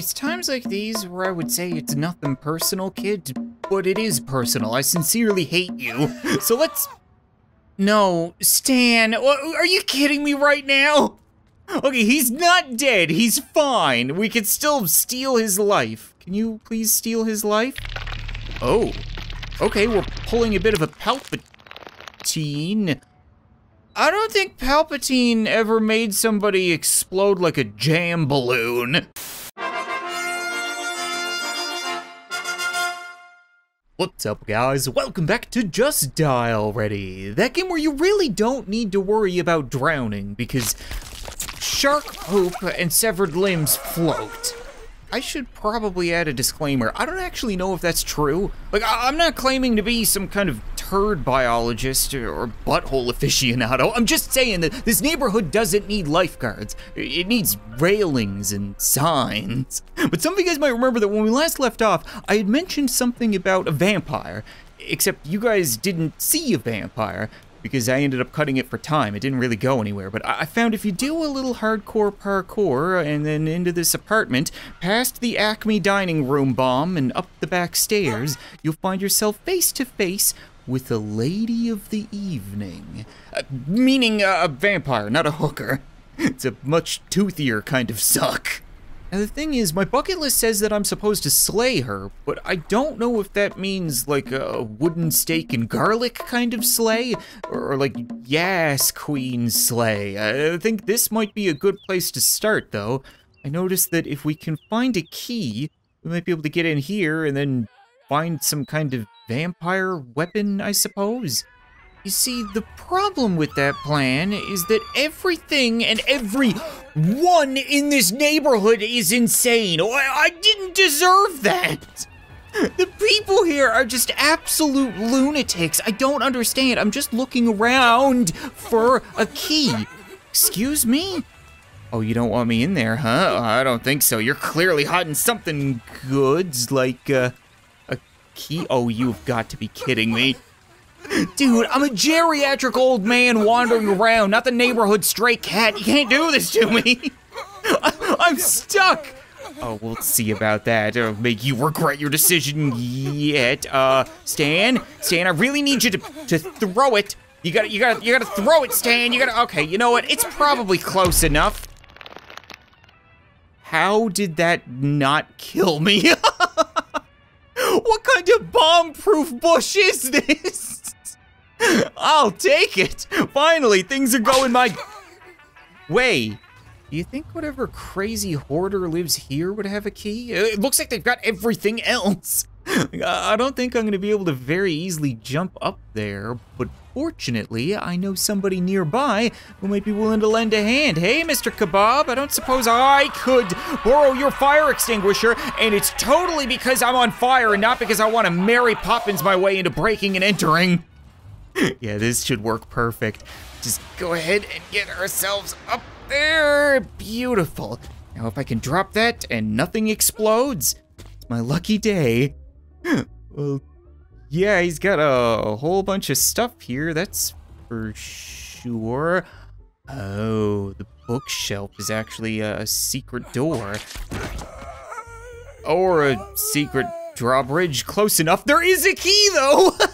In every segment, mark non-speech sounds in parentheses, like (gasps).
It's times like these where I would say it's nothing personal, kid, but it is personal. I sincerely hate you. (laughs) So let's. No, Stan, are you kidding me right now? Okay, he's not dead. He's fine. We can still steal his life. Can you please steal his life? Oh. Okay, we're pulling a bit of a Palpatine. I don't think Palpatine ever made somebody explode like a jam balloon. What's up guys? Welcome back to Just Die Already. That game where you really don't need to worry about drowning because shark poop and severed limbs float. I should probably add a disclaimer. I don't actually know if that's true. Like, I am not claiming to be some kind of turd biologist or butthole aficionado. I'm just saying that this neighborhood doesn't need lifeguards. It needs railings and signs. But some of you guys might remember that when we last left off, I had mentioned something about a vampire. Except you guys didn't see a vampire because I ended up cutting it for time. It didn't really go anywhere, but I found if you do a little hardcore parkour and then into this apartment, past the Acme dining room bomb and up the back stairs, you'll find yourself face to face with a lady of the evening. Uh, meaning a vampire, not a hooker. (laughs) It's a much toothier kind of suck. Now the thing is, my bucket list says that I'm supposed to slay her, but I don't know if that means like a wooden stake and garlic kind of slay, or like yes queen slay. I think this might be a good place to start though. I noticed that if we can find a key, we might be able to get in here and then find some kind of vampire weapon, I suppose. You see, the problem with that plan is that everything and every one in this neighborhood is insane. Oh, I, didn't deserve that. (laughs) The people here are just absolute lunatics. I don't understand. I'm just looking around for a key. Excuse me? Oh, you don't want me in there, huh? I don't think so. You're clearly hiding something goods, like uh, key. Oh, you've got to be kidding me. Dude, I'm a geriatric old man wandering around, not the neighborhood stray cat. You can't do this to me. (laughs) I'm stuck. Oh, we'll see about that. It'll make you regret your decision yet. Uh, Stan, Stan, I really need you to to throw it. You gotta, you gotta, you gotta throw it, Stan. You gotta. Okay, you know what? It's probably close enough. How did that not kill me? (laughs) what kind of bomb-proof bush is this? I'll take it. Finally, things are going my way. Do you think whatever crazy hoarder lives here would have a key? It looks like they've got everything else. (laughs) I don't think I'm going to be able to very easily jump up there, but fortunately, I know somebody nearby who might be willing to lend a hand. Hey, Mr. Kebab, I don't suppose I could borrow your fire extinguisher, and it's totally because I'm on fire and not because I want to Mary Poppins my way into breaking and entering. (laughs) yeah, this should work perfect. Just go ahead and get ourselves up there. Beautiful. Now if I can drop that and nothing explodes, it's my lucky day. (laughs) well, yeah, he's got a whole bunch of stuff here, that's for sure. Oh, the bookshelf is actually a secret door. Or a secret drawbridge, close enough. There is a key though! (laughs)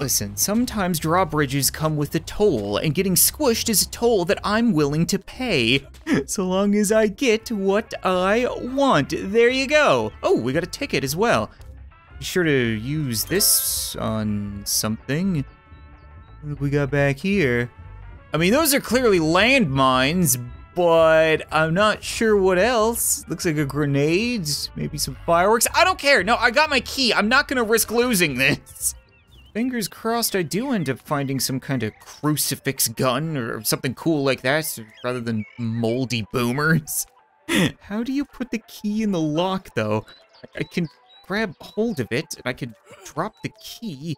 Listen, sometimes drawbridges come with a toll, and getting squished is a toll that I'm willing to pay. (laughs) So long as I get what I want. There you go. Oh, we got a ticket as well. Be sure to use this on something. What we got back here? I mean, those are clearly landmines, but I'm not sure what else. Looks like a grenade, maybe some fireworks. I don't care. No, I got my key. I'm not gonna risk losing (laughs) this. Fingers crossed I do end up finding some kind of crucifix gun or something cool like that rather than moldy boomers. (laughs) How do you put the key in the lock though? I can grab hold of it and I can drop the key.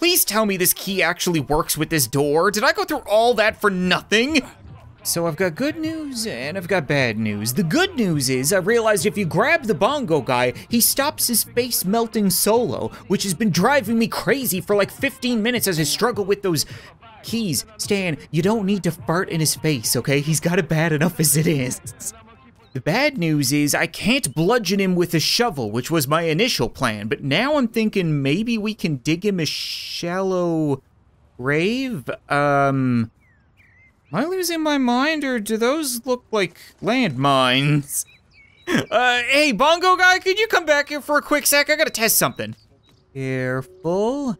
Please tell me this key actually works with this door. Did I go through all that for nothing? So I've got good news and I've got bad news. The good news is I realized if you grab the bongo guy, he stops his face melting solo, which has been driving me crazy for like 15 minutes as I struggle with those keys. Stan, you don't need to fart in his face, okay? He's got it bad enough as it is. The bad news is I can't bludgeon him with a shovel, which was my initial plan, but now I'm thinking maybe we can dig him a shallow grave? Um, am I losing my mind, or do those look like landmines? (laughs) Uh, hey, bongo guy, could you come back here for a quick sec? I gotta test something. Careful.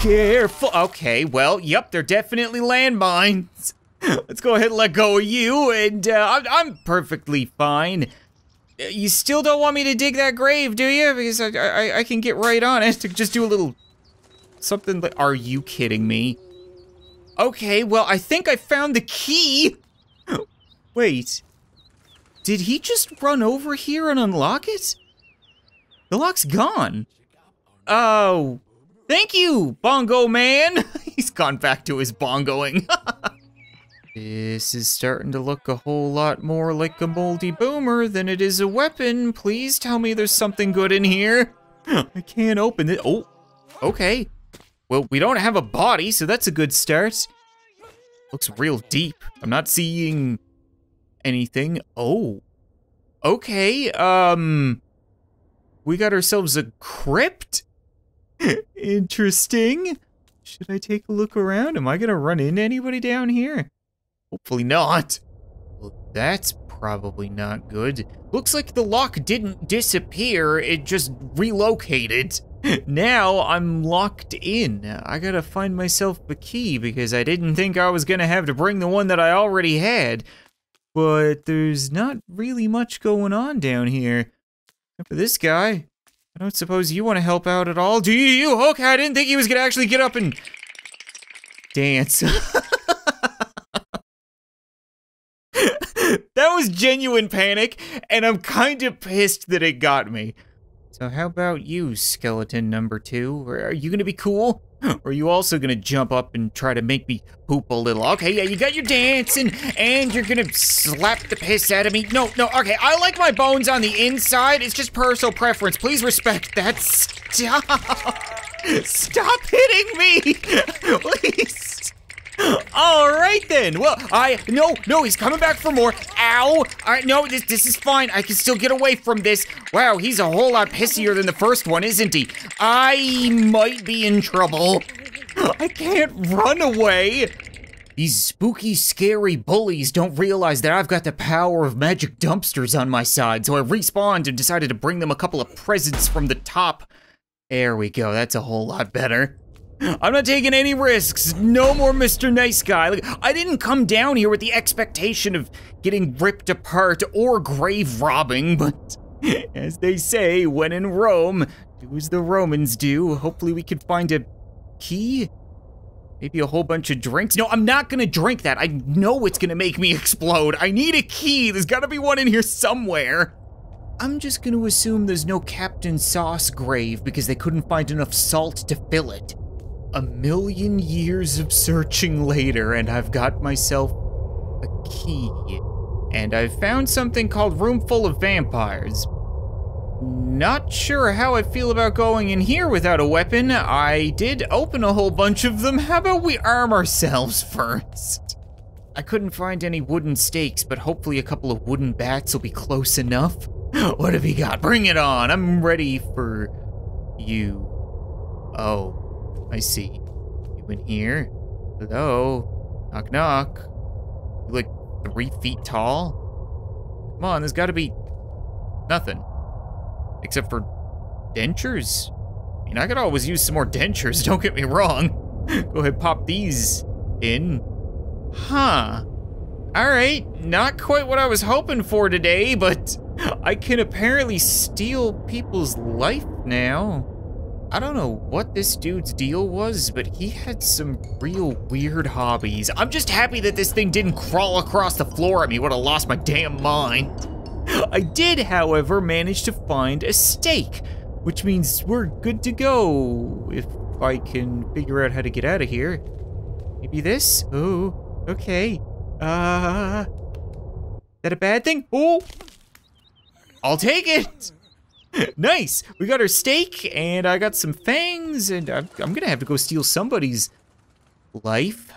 Careful. Okay, well, yep, they're definitely landmines. (laughs) Let's go ahead and let go of you, and uh, I'm, I'm perfectly fine. You still don't want me to dig that grave, do you? Because I, I, I can get right on it to (laughs) just do a little something like, are you kidding me? Okay, well, I think I found the key. (gasps) Wait, did he just run over here and unlock it? The lock's gone. Oh, thank you, Bongo Man. (laughs) He's gone back to his bongoing. (laughs) this is starting to look a whole lot more like a moldy boomer than it is a weapon. Please tell me there's something good in here. (gasps) I can't open it. Oh, okay. Well, we don't have a body, so that's a good start. Looks real deep. I'm not seeing anything. Oh, okay. Um, we got ourselves a crypt? (laughs) Interesting. Should I take a look around? Am I gonna run into anybody down here? Hopefully not. Well, that's probably not good. Looks like the lock didn't disappear, it just relocated. Now I'm locked in. I gotta find myself a key because I didn't think I was gonna have to bring the one that I already had. But there's not really much going on down here. Except for this guy. I don't suppose you want to help out at all, do you? Okay, I didn't think he was gonna actually get up and dance. (laughs) that was genuine panic, and I'm kind of pissed that it got me. So how about you, skeleton number two? Are you gonna be cool? (gasps) Or are you also gonna jump up and try to make me poop a little? Okay, yeah, you got your dancing, and you're gonna slap the piss out of me. No, no, okay, I like my bones on the inside. It's just personal preference. Please respect that. (laughs) Stop. Stop hitting me, (laughs) please. All right then. Well, I no no he's coming back for more. Ow! Right, no this this is fine. I can still get away from this. Wow, he's a whole lot pissier than the first one, isn't he? I might be in trouble. (gasps) I can't run away. These spooky, scary bullies don't realize that I've got the power of magic dumpsters on my side, so I respawned and decided to bring them a couple of presents from the top. There we go, that's a whole lot better. I'm not taking any risks. No more Mr. Nice Guy. Like, I didn't come down here with the expectation of getting ripped apart or grave robbing, but (laughs) as they say, when in Rome, do as the Romans do. Hopefully we can find a key? Maybe a whole bunch of drinks? No, I'm not gonna drink that. I know it's gonna make me (laughs) explode. I need a key. There's gotta be one in here somewhere. I'm just gonna assume there's no Captain Sauce grave because they couldn't find enough salt to fill it. A million years of searching later, and I've got myself a key. And I've found something called Room Full of Vampires. Not sure how I feel about going in here without a weapon. I did open a whole bunch of them. How about we arm ourselves (laughs) first? I couldn't find any wooden stakes, but hopefully a couple of wooden bats will be close enough. (gasps) What have you got? Bring it on. I'm ready for you. Oh, I see. You in here? Hello? Knock knock. You like three feet tall? Come on, there's gotta be nothing. Except for dentures? I mean, I could always use some more dentures, (laughs) don't get me wrong. (laughs) Go ahead, pop these in. Huh. Alright, not quite what I was hoping for today, but (laughs) I can apparently steal people's life now. I don't know what this dude's deal was, but he had some real weird hobbies. I'm just happy that this thing didn't crawl across the floor at me, would have lost my damn mind. (laughs) I did, however, manage to find a stake, which means we're good to go, if I can figure out how to get out of here. Maybe this? Oh, okay. Uh, that a bad thing? Oh, I'll take it. (laughs) nice. We got our stake, and I got some fangs, and I'm, I'm gonna have to go steal somebody's life.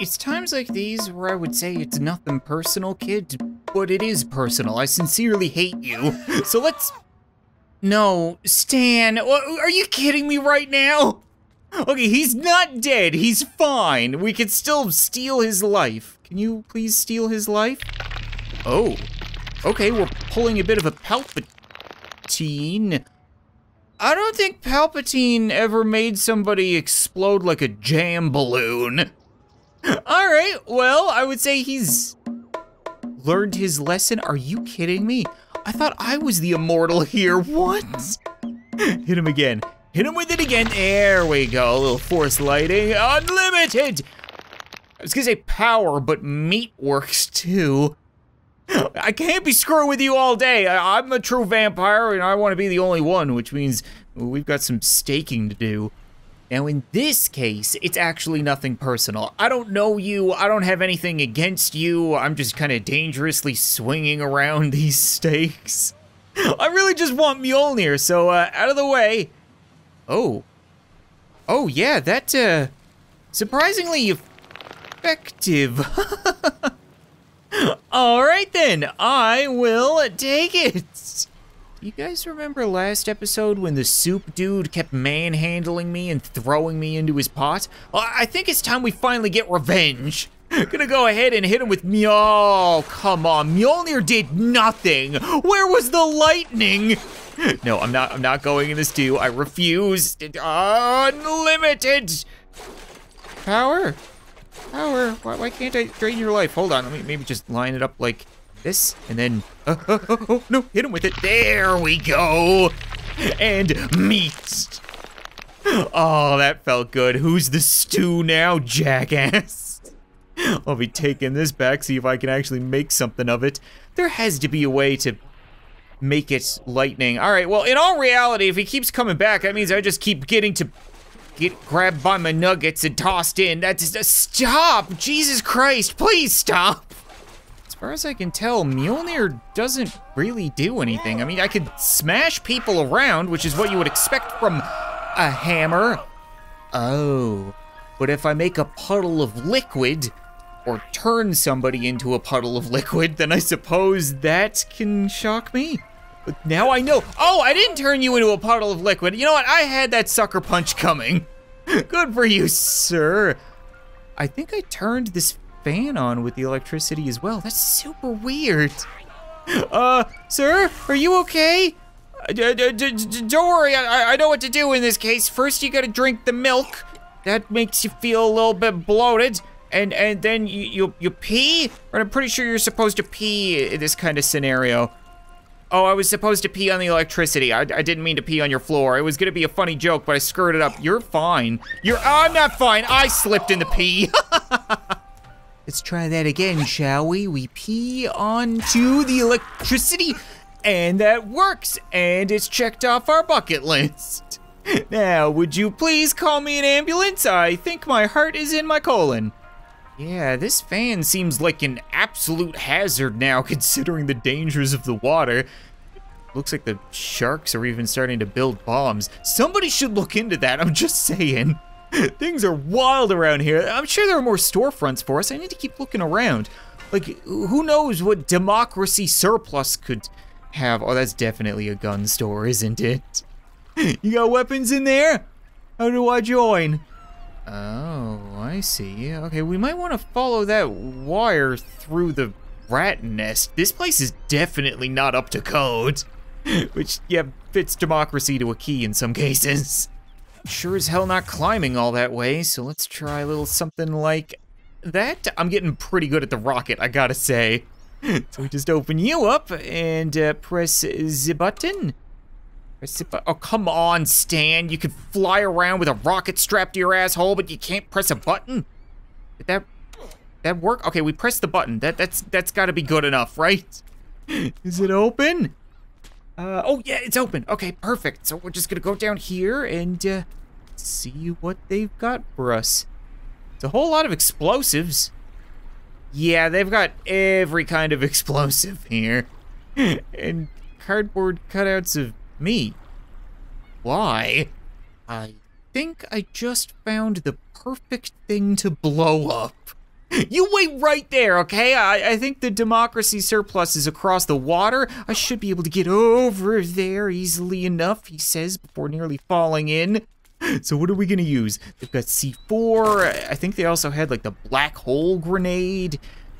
It's times like these where I would say it's nothing personal, kid, but it is personal. I sincerely hate you. (laughs) So let's... No, Stan, are you kidding me right now? (laughs) Okay, he's not dead. He's fine. We can still steal his life. Can you please steal his life? Oh. Okay, we're pulling a bit of a Palpatine. I don't think Palpatine ever made somebody explode like a jam balloon. All right, well, I would say he's learned his lesson. Are you kidding me? I thought I was the immortal here. (laughs) What? Hit him again. Hit him with it again. There we go. A little force lighting. Unlimited. I was gonna say power, but meat works too. I can't be screwing with you all day. I, am a true vampire and I want to be the only one, which means we've got some staking to do. Now, in this case, it's actually nothing personal. I don't know you, I don't have anything against you, I'm just kind of dangerously swinging around (laughs) these stakes. I really just want Mjolnir, so uh, out of the way. Oh. Oh, yeah, that, uh, surprisingly effective. (laughs) All right then, I will take it. You guys remember last episode when the soup dude kept manhandling me and throwing me into his pot? I think it's time we finally get revenge. (laughs) Gonna go ahead and hit him with Mjol. Come on, Mjolnir did nothing. Where was the lightning? (laughs) No, I'm not. I'm not going in the stew. I refuse. Unlimited power. Power. Why, why can't I drain your life? Hold on. Let me maybe just line it up like this, and then. Uh, oh, oh, oh, oh no! Hit him with it. There we go. And meat. Oh, that felt good. Who's the stew now, jackass? I'll be taking this back, see if I can actually make something of it. There has to be a way to make it lightning. All right, well, in all reality, if he keeps coming back, that means I just keep getting to get grabbed by my nuggets and tossed in. That's, uh, stop! Jesus Christ, please stop! As far as I can tell, Mjolnir doesn't really do anything. I mean, I could smash people around, which is what you would expect from a hammer. Oh, but if I make a puddle of liquid, or turn somebody into a puddle of liquid, then I suppose that can shock me. Now I know. Oh, I didn't turn you into a puddle of liquid. You know what? I had that sucker punch coming. (laughs) Good for you, sir. I think I turned this fan on with the electricity as well. That's super weird. (laughs) Uh, sir, are you okay? Uh, don't worry, I, I know what to do in this case. First, you gotta drink the milk. That makes you feel a little bit bloated. And and then you, you, you pee? But I'm pretty sure you're supposed to pee in this kind of scenario. Oh, I was supposed to pee on the electricity. I, I didn't mean to pee on your floor. It was gonna be a funny joke, but I screwed it up. You're fine. You're- I'm not fine. I slipped in the pee. (laughs) Let's try that again, shall we? We pee onto the electricity, and that works, and it's checked off our bucket list. (laughs) Now, would you please call me an ambulance? I think my heart is in my colon. Yeah, this fan seems like an absolute hazard now, (laughs) considering the dangers of the water. Looks like the sharks are even starting to build bombs. Somebody should look into that, I'm just saying. (laughs) Things are wild around here. I'm sure there are more storefronts for us. I need to keep looking around. Like, who knows what democracy surplus could have? Oh, that's definitely a gun store, isn't it? (laughs) You got weapons in there? How do I join? Oh, I see. Okay, we might want to follow that wire through the rat nest. This place is definitely not up to code. (laughs) Which, yeah, fits democracy to a key in some cases. Sure as hell not climbing all that way, so let's try a little something like that. I'm getting pretty good at the rocket, I gotta say. (laughs) So we just open you up and uh, press the button. Oh, come on, Stan. You could fly around with a rocket strapped to your asshole, but you can't press a button? Did that that work? Okay, we pressed the button. That that's that's got to be good enough, right? (laughs) Is it open? Uh, oh yeah, it's open. Okay, perfect. So we're just gonna go down here and uh, see what they've got for us. It's a whole lot of explosives. Yeah, they've got every kind of (laughs) explosive here. and cardboard cutouts of me. Why? I think I just found the perfect thing to blow up. You wait right there, okay? I, I think the democracy surplus is across the water. I should be able to get over there easily enough, he says, before nearly falling in. So what are we gonna use? They've got C4. I think they also had like the black hole grenade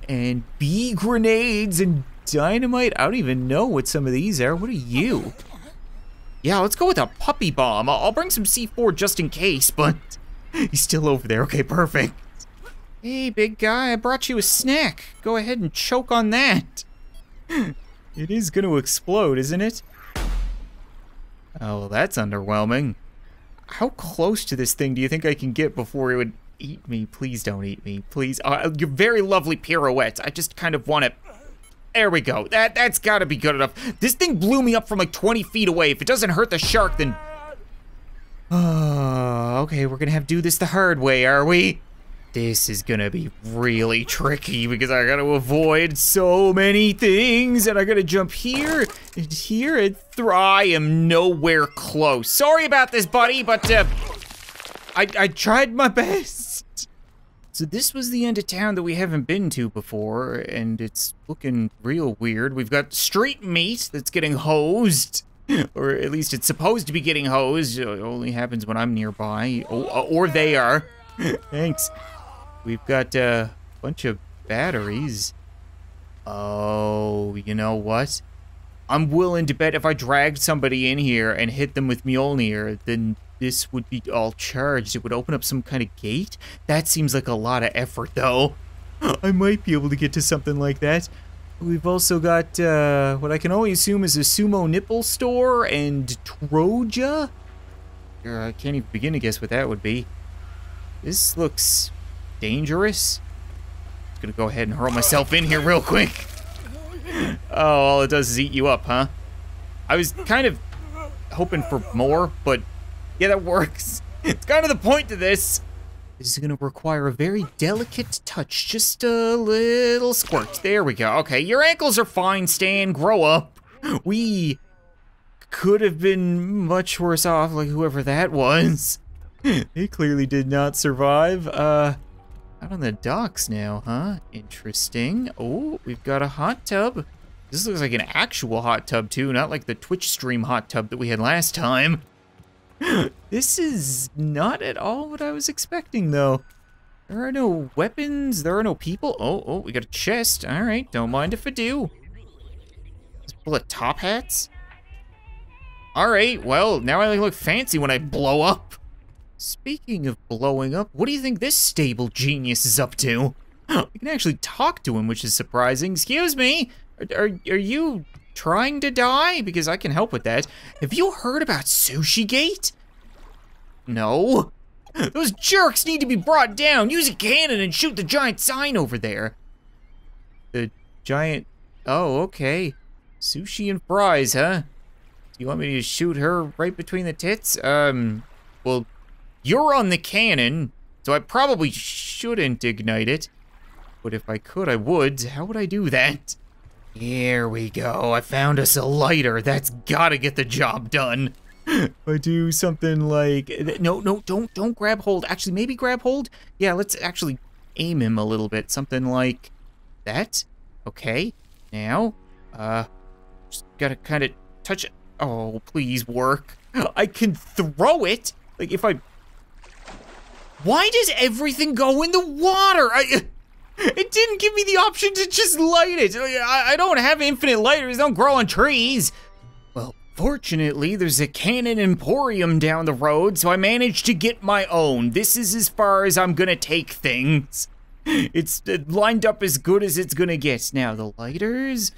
and B grenades and dynamite. I don't even know what some of these are. What are you? Yeah, let's go with a puppy bomb. I'll bring some C4 just in case, but (laughs) he's still over there. Okay, perfect. Hey, big guy, I brought you a snack. Go ahead and choke on that. (laughs) It is gonna explode, isn't it? Oh, that's underwhelming. How close to this thing do you think I can get before it would eat me? Please don't eat me, please. Uh, your very lovely pirouettes. I just kind of want to... There we go. That, that's gotta be good enough. This thing blew me up from like 20 feet away. If it doesn't hurt the shark, then... (sighs) Oh, okay, we're gonna have to do this the hard way, are we? This is gonna be really tricky because I gotta avoid so many things and I gotta jump here and here and th I am nowhere close. Sorry about this, buddy, but uh, I, I tried my best. So this was the end of town that we haven't been to before and it's looking real weird. We've got street meat that's getting hosed. (laughs) Or at least it's supposed to be getting hosed. It only happens when I'm nearby. Oh, or they are. (laughs) Thanks. We've got uh, a bunch of batteries. Oh, you know what? I'm willing to bet if I dragged somebody in here and hit them with Mjolnir, then this would be all charged. It would open up some kind of gate? That seems like a lot of effort, though. (gasps) I might be able to get to something like that. We've also got uh, what I can only assume is a sumo nipple store and Troja. Uh, I can't even begin to guess what that would be. This looks dangerous. I'm gonna go ahead and hurl myself in here real quick. (laughs) Oh, all it does is eat you up, huh? I was kind of hoping for more, but yeah, that works. (laughs) It's kind of the point to this. This is gonna require a very delicate touch, just a little squirt. There we go. Okay, your ankles are fine, Stan, grow up. We could have been much worse off, like whoever that was. (laughs) They clearly did not survive. Uh, out on the docks now, huh? Interesting. Oh, we've got a hot tub. This looks like an actual hot tub too, not like the Twitch stream hot tub that we had last time. (laughs) this is not at all what I was expecting though. There are no weapons, there are no people. Oh, oh, we got a chest. All right, don't mind if I do. Let's pull of top hats. All right, well, now I look fancy when I blow up. Speaking of blowing up, what do you think this stable genius is up to? (gasps) You can actually talk to him, which is surprising. Excuse me, are, are, are you trying to die? Because I can help with that. Have you heard about Sushi Gate? No. Those jerks need to be brought down. Use a cannon and shoot the giant sign over there. The giant... Oh, okay. Sushi and fries, huh? Do you want me to shoot her right between the tits? Um, well, you're on the cannon, so I probably shouldn't ignite it. But if I could, I would. How would I do that? Here we go. I found us a lighter. That's gotta get the job done. (laughs) I do something like no, no, don't, don't grab hold. Actually, maybe grab hold. Yeah, let's actually aim him a little bit. Something like that. Okay. Now, uh, just gotta kind of touch it. Oh, please work. (gasps) I can throw it. Like if I why does everything go in the water? I, it didn't give me the option to just light it. I, I don't have infinite lighters, don't grow on trees. Well, fortunately, there's a Cannon Emporium down the road, so I managed to get my own. This is as far as I'm gonna take things. (laughs) It's uh, lined up as good as it's gonna get. Now, the lighters,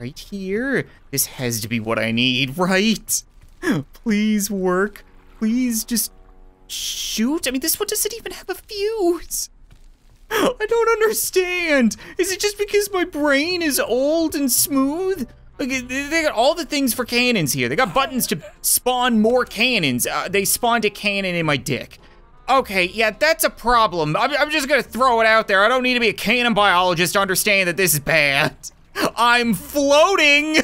right here. This has to be what I need, (laughs) right? Please work. Please just shoot? I mean, this one doesn't even have a fuse. I don't understand. Is it just because my brain is old and smooth? Like, they got all the things for cannons here. They got buttons to spawn more cannons. Uh, they spawned a cannon in my dick. Okay, yeah, that's a problem. I'm, I'm just gonna throw it out there. I don't need to be a cannon biologist to understand that this is bad. I'm floating! (laughs)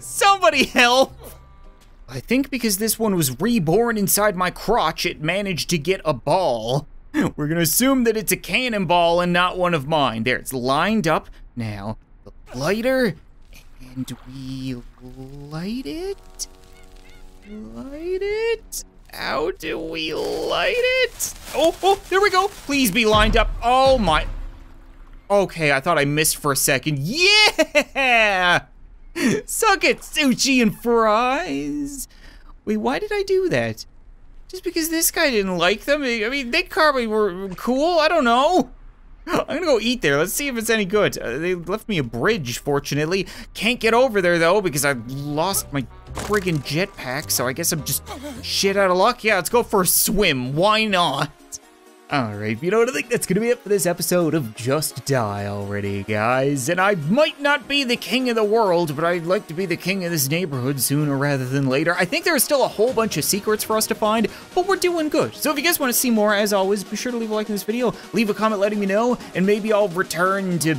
Somebody help! I think because this one was reborn inside my crotch, it managed to get a ball. (laughs) We're gonna assume that it's a cannonball and not one of mine. There, it's lined up. Now, the lighter, and we light it? Light it? How do we light it? Oh, oh, there we go. Please be lined up. Oh my. Okay, I thought I missed for a second. Yeah! (laughs) Suck it, sushi and fries. Wait, why did I do that? Just because this guy didn't like them? I mean, they probably were cool. I don't know. I'm gonna go eat there. Let's see if it's any good. Uh, they left me a bridge, fortunately. Can't get over there, though, because I lost my friggin' jetpack, so I guess I'm just shit out of luck. Yeah, let's go for a swim. Why not? Alright, you know what, I think that's gonna be it for this episode of Just Die already, guys. And I might not be the king of the world, but I'd like to be the king of this neighborhood sooner rather than later. I think there's still a whole bunch of secrets for us to find, but we're doing good. So if you guys want to see more, as always, be sure to leave a like in this video, leave a comment letting me know, and maybe I'll return to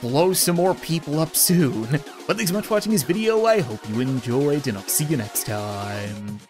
blow some more people up soon. (laughs) But thanks so much for watching this video, I hope you enjoyed, and I'll see you next time.